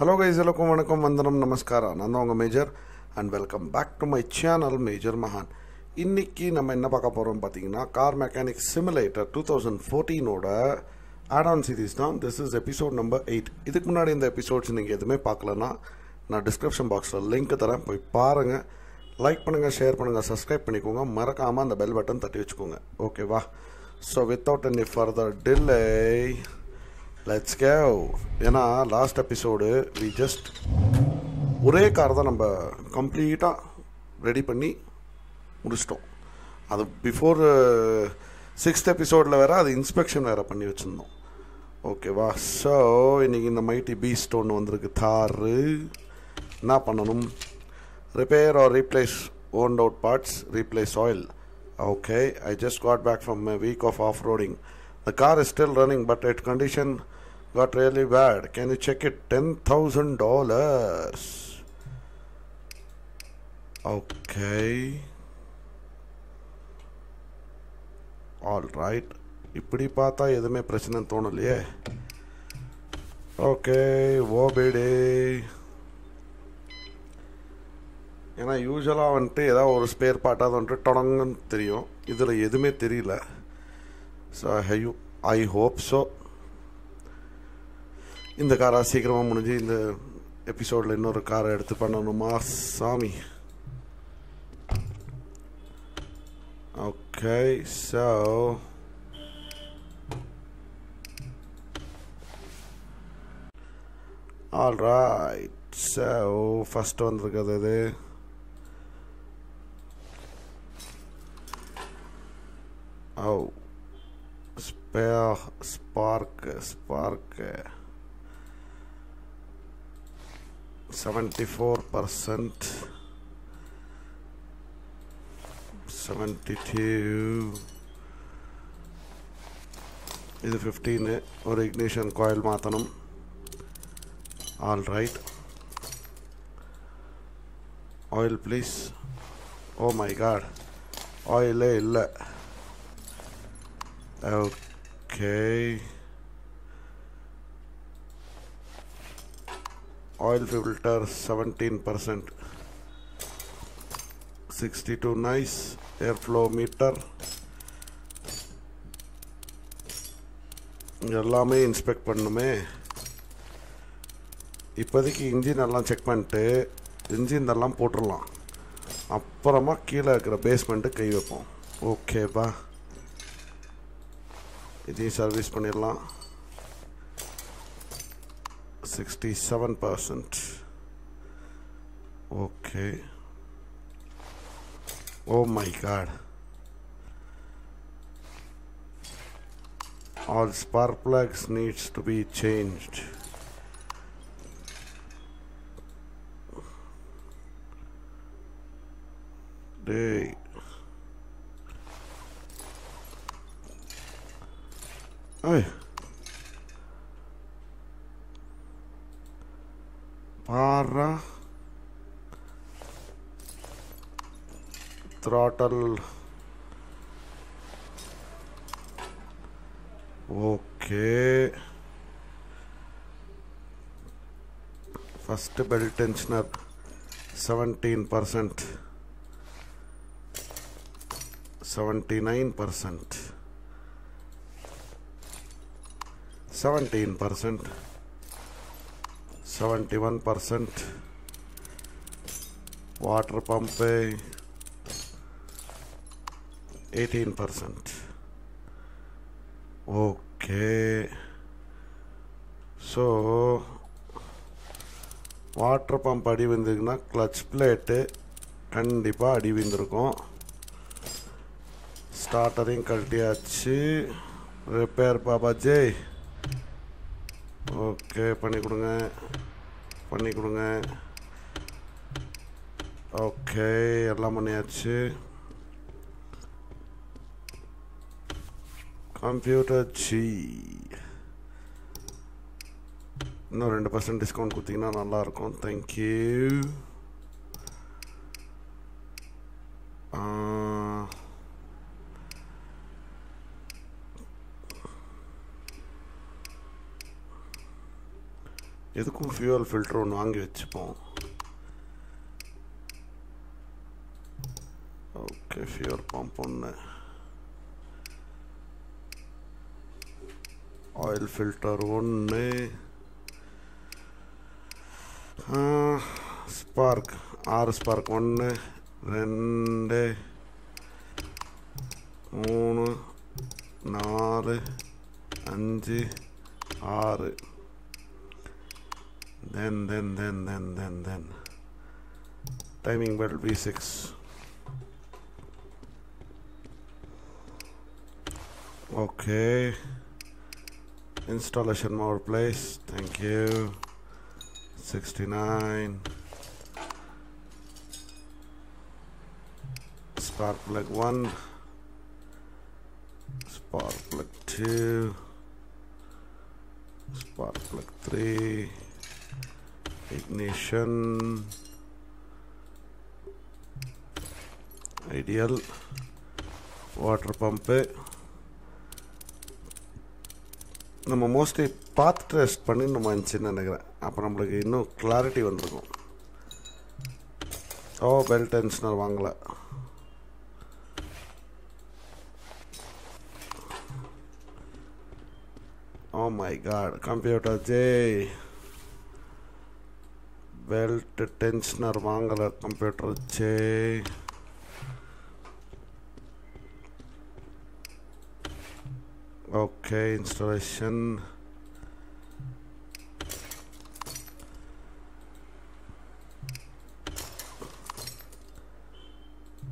Hello guys எல்லோருக்கும் வணக்கம் வந்தனம் நமஸ்காரம் நான் தான் உங்கள் major and welcome back to my channel major மகான் இன்றைக்கி நம்ம என்ன பார்க்க போகிறோம் பார்த்தீங்கன்னா car mechanic simulator two thousand ஃபோர்டீனோட add on series தான். This is episode number eight இதுக்கு முன்னாடி இந்த எபிசோட்ஸ் நீங்கள் எதுவுமே பார்க்கலன்னா நான் டிஸ்கிரிப்ஷன் பாக்ஸில் லிங்க் தரேன். போய் பாருங்கள் லைக் பண்ணுங்கள் ஷேர் பண்ணுங்கள் சப்ஸ்கிரைப் பண்ணிக்கோங்க. மறக்காமல் அந்த பெல் பட்டன் தட்டி வச்சுக்கோங்க. ஓகேவா so without any further delay let's get ஏன்னா லாஸ்ட் எபிசோடு வி ஜஸ்ட் ஒரே கார் தான் நம்ம கம்ப்ளீட்டாக ரெடி பண்ணி முடிச்சிட்டோம். அது பிஃபோர் சிக்ஸ்த் எபிசோடில் வேறு அது இன்ஸ்பெக்ஷன் வேறு பண்ணி வச்சுருந்தோம். ஓகேவா ஸோ இன்றைக்கி இந்த மைட்டி பீஸ்ட் ஒன்று வந்திருக்கு. தாரு என்ன பண்ணணும்? Repair or replace won't out parts replace oil okay I just got back from week of off roading the car is still running but it condition got really bad. Can you check it? $10000 okay. All right. இப்படி பார்த்தா எதுவுமே பிரச்சனைன்னு தோணலையே. Okay OBD. ஏன்னா யூஸ்வலாக வந்துட்டு ஏதாவது ஒரு spare பார்ட்டாக வந்துட்டு தொடங்குன்னு தெரியும். இதில் எதுவுமே தெரியல. ஸோ ஹையூ ஐ ஹோப் ஸோ இந்த காரை சீக்கிரமாக முடிஞ்சு இந்த எபிசோடில் இன்னொரு காரை எடுத்து பண்ணணுமா சாமி? Okay so all right so first வந்திருக்கிறது இது oh ஸ்பே spark spark 74 percent. 72 is 15 eh? or ignition coil matanum all right. Oil please. Oh my god. Oil okay. Oil filter 17%. 62 nice. Airflow meter. எல்லாமே இன்ஸ்பெக்ட் பண்ணுமே இப்போதைக்கு engine எல்லாம் check பண்ணிட்டு engine எல்லாம் போட்டுடலாம் அப்புறமா கீழே இருக்கிற பேஸ்மெண்ட்டு கை வைப்போம் ஓகேவா இதையும் சர்வீஸ் பண்ணிடலாம் 67 percent. Okay. Oh my god. All spark plugs needs to be changed. They oh Para throttle okay first belt tensioner 17 percent 79 percent 17 percent 71 percent. Water pump 18 percent. Okay. So water pump அடி விழுந்துருக்குன்னா clutch plate கண்டிப்பாக அடி விழுந்திருக்கும். ஸ்டார்டரையும் கழட்டியாச்சு. Repair பாபா ஜெய். Okay பண்ணி கொடுங்க. பண்ணி கொடுங்க. ஓகே எல்லாம் பண்ணியாச்சு. கம்ப்யூட்டர் ஜி இன்னும் ரெண்டு பர்சன்ட் டிஸ்கவுண்ட் கொடுத்தீங்கன்னா நல்லாயிருக்கும். தேங்க்யூ எதுக்கும் ஃபியூவல் ஃபில்டர் ஒன்று வாங்கி வச்சுப்போம். ஓகே ஃபியூவல் பம்ப் ஒன்று ஆயில் ஃபில்டர் ஒன்று ஸ்பார்க் ஆறு ஸ்பார்க் ஒன்று ரெண்டு மூணு நாலு அஞ்சு ஆறு. Then then then then then then. Timing belt v6 okay. Installation more place. Thank you. 69 spark plug 1 spark plug 2 spark plug 3 ignition. Ideal. Water pump நம்ம மோஸ்ட்லி பாத் டெஸ்ட் பண்ணி நம்ம இருந்துச்சுன்னு நினைக்கிறேன். அப்போ நம்மளுக்கு இன்னும் கிளாரிட்டி வந்திருக்கும். ஓ பெல் டென்ஷனர் வாங்கலை. ஓ மை காட் கம்ப்யூட்டர் ஜே பெல்ட் டென்ஷனர் வாங்கலை కంప్యూటర్ వచ్చే ஓகே ఇన్స్టాలేషన్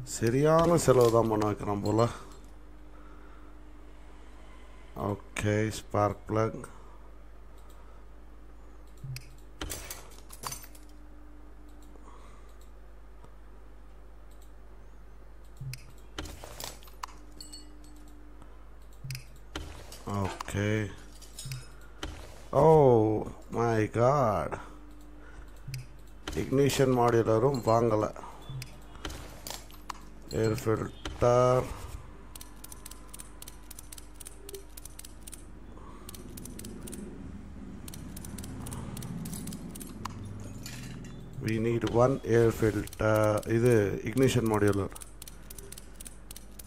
சரியான செலவு தான் பண்ண வைக்கிறோம் போல். Okay spark plug Okay. Oh my god. Ignition மாடியூலரும் வாங்கலை air filter we need one air filter. இது இக்னிஷன் மாடியூலர்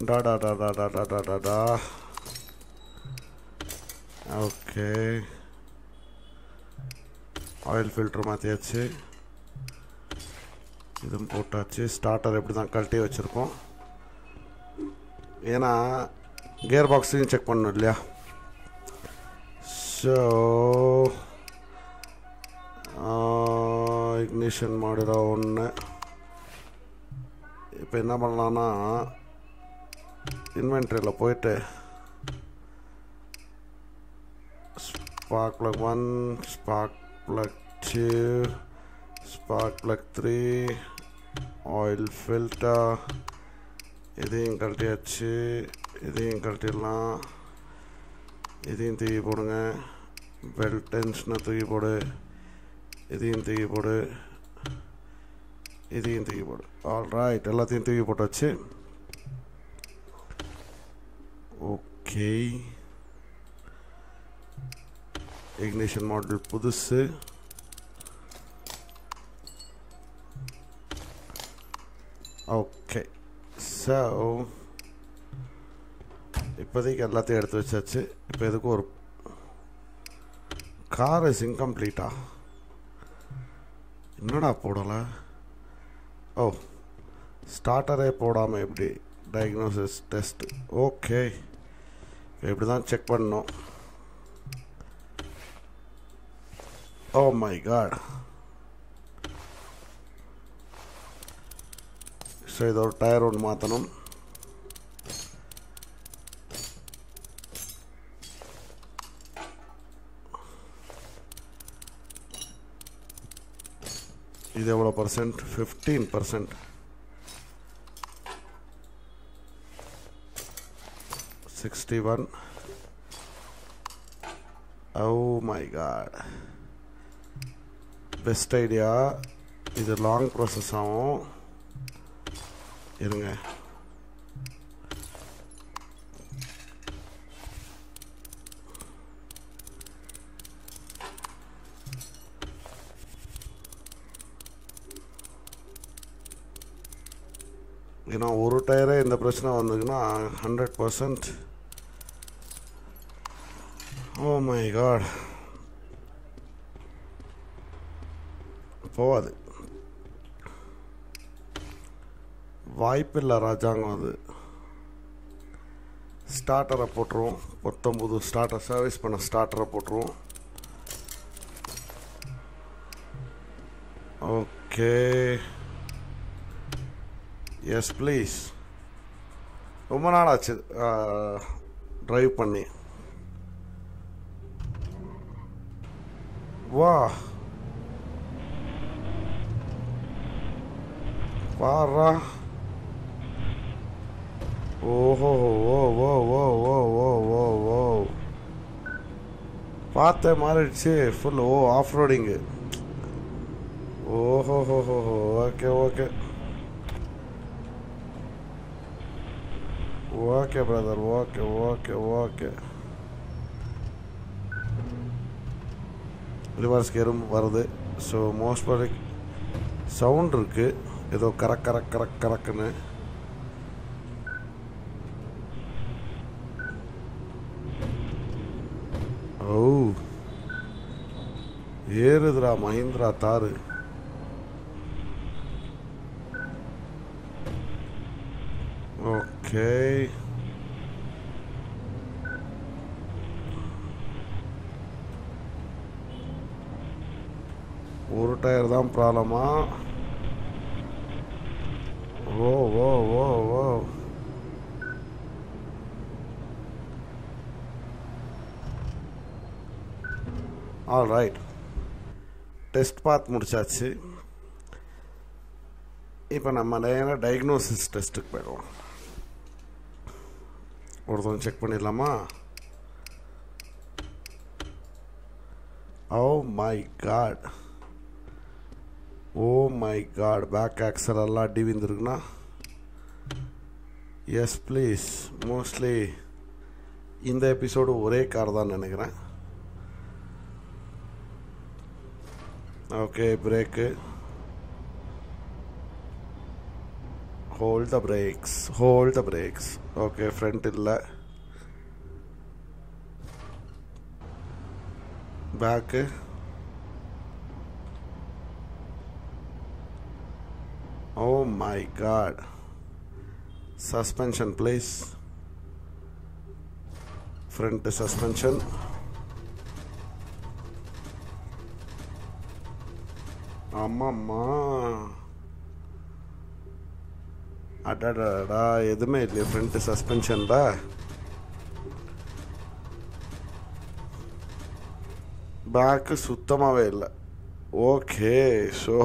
டா டா டா டா டா டா டா டா ஓகே ஆயில் ஃபில்ட்ரு மாற்றியாச்சு இதுவும் போட்டாச்சு. ஸ்டார்டர் எப்படி தான் கழட்டி வச்சுருக்கோம். ஏன்னா கியர் பாக்ஸையும் செக் பண்ணணும் இல்லையா? ஸோ இக்னிஷன் மாடியூலா ஒன்று இப்போ என்ன பண்ணலான்னா இன்வென்ட்ரியில் போயிட்டு spark plug 1 spark plug 2 spark plug 3 oil filter இதையும் கழட்டியாச்சு இதையும் கழட்டிடலாம். இதையும் தூக்கி போடுங்க. பெல்ட் டென்ஷனை தூக்கி போடு. இதையும் தூக்கி போடு. இதையும் தூக்கி போடு. ஆல் ரைட் எல்லாத்தையும் தூக்கி போட்டாச்சு. ஓகே இக்னிஷன் மாடல் புதுசு. ஓகே ஸோ இப்போதைக்கு எல்லாத்தையும் எடுத்து வச்சாச்சு. இப்போ எதுக்கு ஒரு கார் இஸ் இன்கம்ப்ளீட்டா என்னடா போடலை? ஓ ஸ்டார்டரே போடாமல் எப்படி? டயக்னோசிஸ் டெஸ்ட் ஓகே இப்படி தான் செக் பண்ணோம் Oh my god. ஸோ இதோட டயர் ஒன்று மாற்றணும் இது எவ்வளோ percent fifteen percent sixty one oh my god best idea இது லாங் ப்ராசஸ் ஆகும். இருங்க. ஏன்னா ஒரு டயரே இந்த பிரச்சனை வந்ததுன்னா hundred percent oh my God போகாது. வாய்ப்பில்லை ராஜாங்கம் அது. ஸ்டார்டரை போட்டுருவோம். பத்தொம்பது ஸ்டார்டர் சர்வீஸ் பண்ண ஸ்டார்டரை போட்டுருவோம். ஓகே எஸ் ப்ளீஸ் ரொம்ப நாள் ஆச்சு ட்ரைவ் பண்ணி. வா. பாரா ஓஹோ ஓ oh oh oh oh oh ஓ பார்த்த மாறிடுச்சு. ஃபுல் ஓ ஆஃப் ரோடிங்கு ஓஹோ ஹோ ஹோ okay okay okay brother okay okay okay reverse கேரும் வருது. ஸோ மோஸ்ட் ப்ராடக்ட் சவுண்ட் இருக்குது ஏதோ கரக் கரக் கரக் கரக்குன்னு. ஓ. ஏறுதுரா மஹிந்திரா தாரு. ஓகே. ஒரு டயர் தான் ப்ராப்ளமா? Oh oh oh oh all right test பார்த்து முடிச்சாச்சு இப்போ நம்ம நேராக டயக்னோசிஸ் டெஸ்ட்டுக்கு போயிடுவோம் ஒருத்தவங்க செக் பண்ணிடலாமா ஓ my god oh my god back axle எல்லாம் அடி விந்துருக்குண்ணா எஸ் ப்ளீஸ் மோஸ்ட்லி இந்த எபிசோடு ஒரே கார் தான் நினைக்கிறேன். Okay brake hold the brakes hold the brakes okay front இல்லை. Back oh my god suspension please front suspension ஆமாம்மா அடாடாடா எதுவுமே இல்லையே ஃப்ரண்ட் சஸ்பென்ஷன்டா பேக்கு சுத்தமாகவே இல்லை. ஓகே ஸோ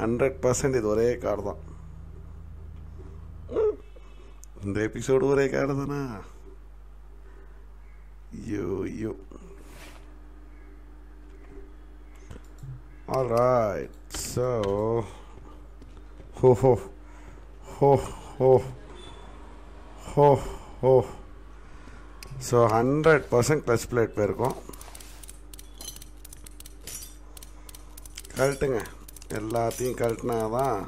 ஹண்ட்ரட் பர்சன்ட் இது ஒரே கார் தான். இந்த எபிசோடு ஒரே கார் ஐயோ ஐயோ. ஐயோ Alright, so ஹோ ஹோ ஹோ ஹோ ஹோ ஹோ so hundred percent clutch plate போயிருக்கோம். கழட்டுங்க. எல்லாத்தையும் கழட்டினா தான்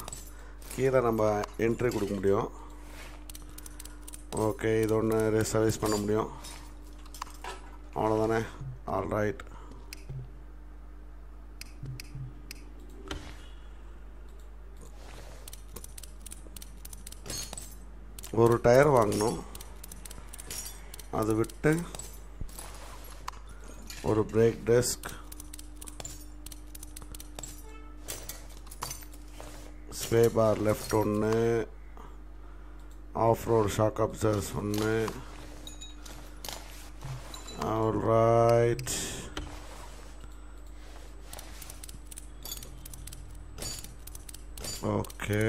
கீழே நம்ம என்ட்ரி கொடுக்க முடியும். ஓகே இது ஒன்று சர்வீஸ் பண்ண முடியும். அவ்வளோதானே ஆல் ரைட் ஒரு டயர் வாங்கணும். அது விட்டு ஒரு brake disc sway bar left ஒன்று ஆஃப் ரோட் ஷாக் அப்சர்ஸ் ஒன்று ரைட் ஓகே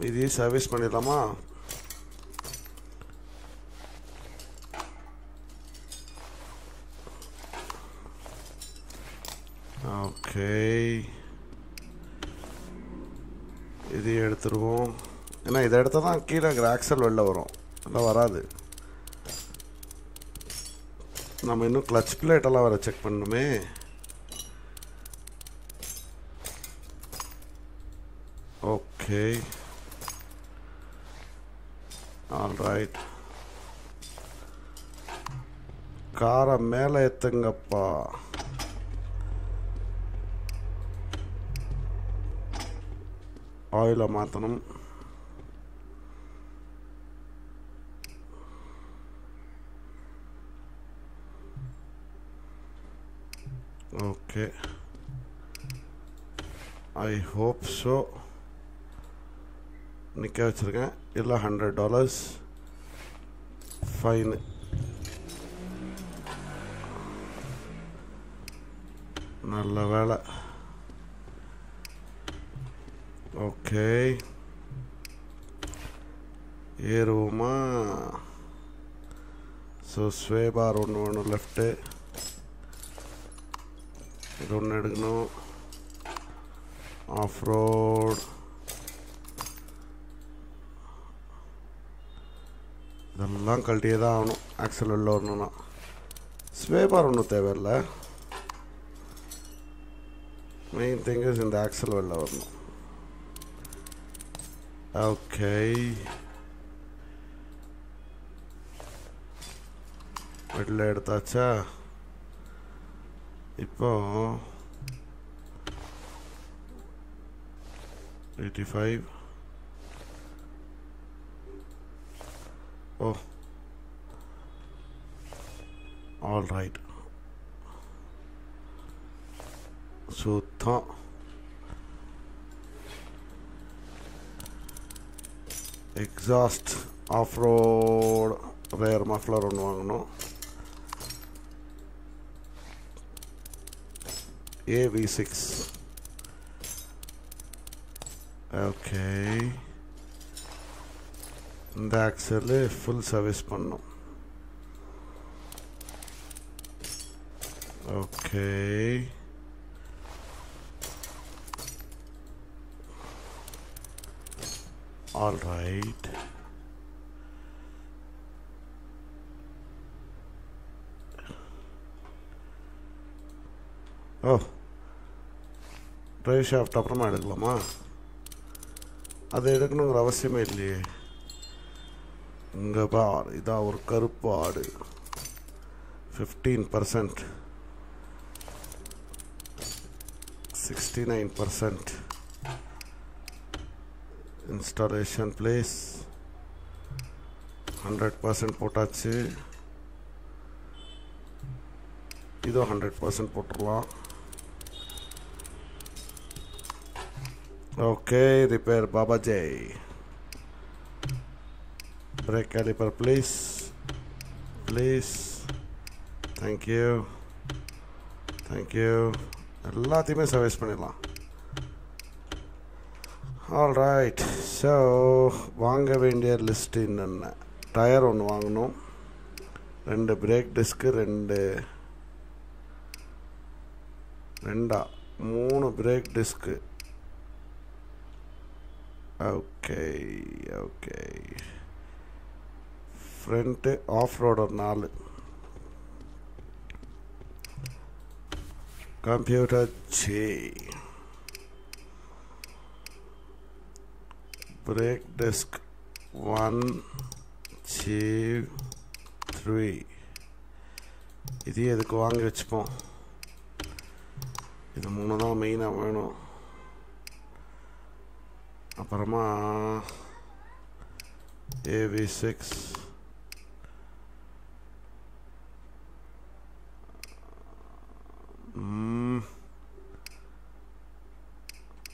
இதையும் சர்வீஸ் பண்ணிடலாமா? கீழே இருக்கிற வெளில வரும். இல்லை வராது. நம்ம இன்னும் கிளச் பிளேட்டெல்லாம் வர செக் பண்ணணுமே. ஓகே ஆல்ரைட் காரை மேலே எத்துங்கப்பா ஆயிலை மாற்றணும் ஓகே ஐ ஹோப் ஸோ நிற்க வச்சுருக்கேன். இல்லை ஹண்ட்ரட் டாலர்ஸ் ஃபைனு நல்ல வேலை. ஓகே ஏறுவோமா? ஸோ ஸ்வே பார் ஒன்று வேணும் லெஃப்ட்டு இது ஒன்று எடுக்கணும். ஆஃப் ரோட் இதெல்லாம் கழட்டியே தான் ஆகணும். ஆக்சல் வெளில வரணும்னா. ஸ்வேபார் ஒன்றும் தேவையில்லை. மெயின் திங் இஸ் இந்த ஆக்சல் வெளில வரணும். ஓகே வெளில எடுத்தாச்சா? இப்போ eighty five oh all right சுத்தம் exhaust off road rear muffler ஒன்று வாங்கணும் ஏவி சிக்ஸ் ஓகே இந்த ஆக்சலு ஃபுல் சர்வீஸ் பண்ணும். Okay all right. Oh. Drive shaft அப்புறமா எடுக்கலாமா? அது எடுக்கணுங்கிற அவசியமே இல்லையே. இங்கே பார் இதான் ஒரு கருப்பு ஆடு. Fifteen percent sixty nine percent installation place hundred percent போட்டாச்சு. இதுவும் ஹண்ட்ரட் பர்சன்ட் போட்டுடலாம் ஓகே ரிப்பேர் பாபா caliper, please. Please. Please you. Thank you. எல்லாத்தையுமே சர்வீஸ் பண்ணிடலாம் ஆல் ரைட் ஸோ வாங்க வேண்டிய லிஸ்ட் என்னென்ன டயர் ஒன்று வாங்கணும் ரெண்டு பிரேக் டிஸ்க்கு ரெண்டு ரெண்டா மூணு brake disc okay okay front off roader நாலு. Computer say break disc one two three இது எதுக்கு வாங்கி வச்சுப்போம்? இது மூணு தான் மெயினாக வேணும். அப்புறமா ஏவி சிக்ஸ்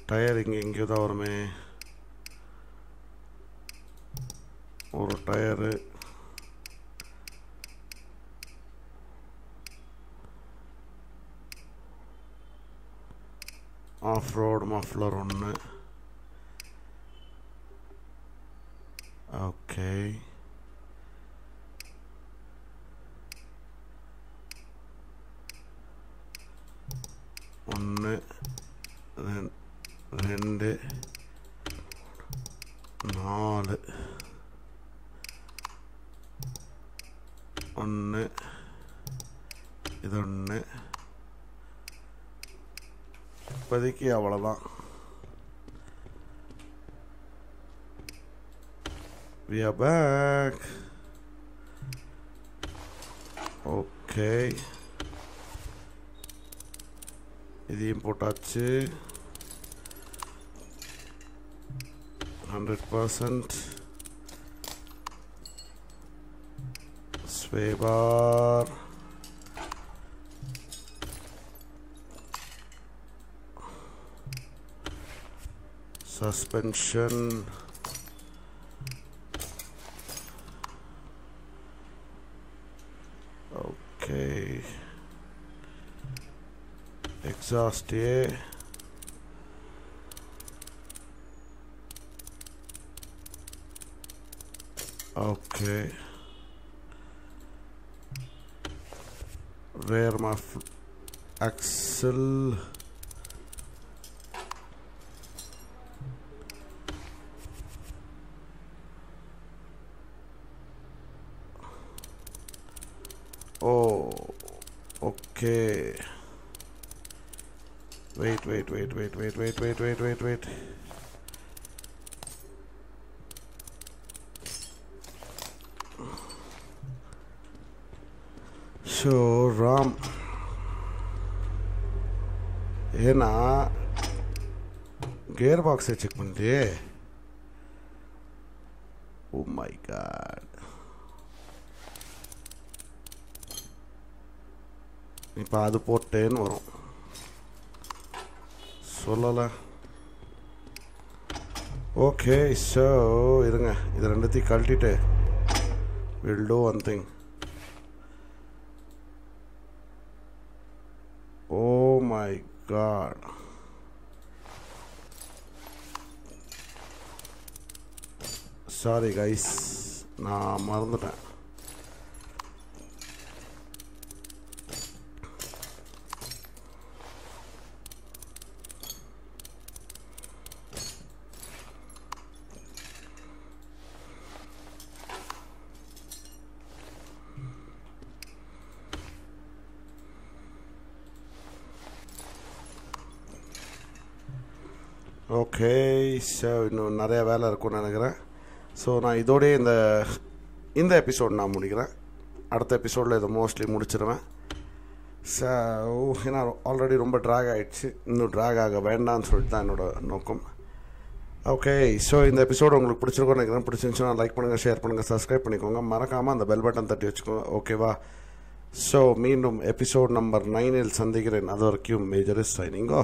டயர் இங்கே இங்கே தான் வருமே. ஒரு டயரு. ஆஃப் ரோடு மஃப்ளர் ஒன்று ஓகே ஒன்று ரெண்டு நாலு ஒன்று இது ஒன்று இப்போதைக்கு அவ்வளோதான் We are back. Okay. The import is 100% sway bar. Suspension. exhaust here. Okay. Where my axle? wait, wait, wait, wait, wait, wait, wait. So, Ram. ಏನ ಗೇರ್ ಬಾಕ್ಸ್ ಹೆಚ್ಚಕ್ಕೆ ಬಂದಿ ಓ ಮೈ ಗಾಡ್ இப்போ அது போட்டேன்னு வரும் சொல்லலை. ஓகே ஸோ இருங்க. இது ரெண்டுத்தையும் கழட்டிட்டு will do one thing oh my god sorry guys நான் மறந்துட்டேன். ஓகே ஸோ இன்னும் நிறையா வேலை இருக்கும்னு நினைக்கிறேன். ஸோ நான் இதோடய இந்த இந்த எபிசோட் நான் முடிக்கிறேன். அடுத்த எபிசோடில் இதை மோஸ்ட்லி முடிச்சிடுவேன் ஸோ ஏன்னா ஆல்ரெடி ரொம்ப ட்ராக் ஆகிடுச்சு இன்னும் ட்ராக் ஆக வேண்டாம்னு சொல்லிட்டு தான் என்னோடய நோக்கம். ஓகே ஸோ இந்த எபிசோடு உங்களுக்கு பிடிச்சிருக்கோம் நினைக்கிறேன். பிடிச்சிருந்துச்சுன்னா லைக் பண்ணுங்கள் ஷேர் பண்ணுங்கள் சப்ஸ்கிரைப் பண்ணிக்கோங்க. மறக்காமல் அந்த பெல் பட்டன் தட்டி வச்சுக்கோங்க. ஓகேவா ஸோ மீண்டும் எபிசோட் நம்பர் நைனில் சந்திக்கிறேன். அது வரைக்கும் மேஜர் இஸ் சைனிங் ஆஃப்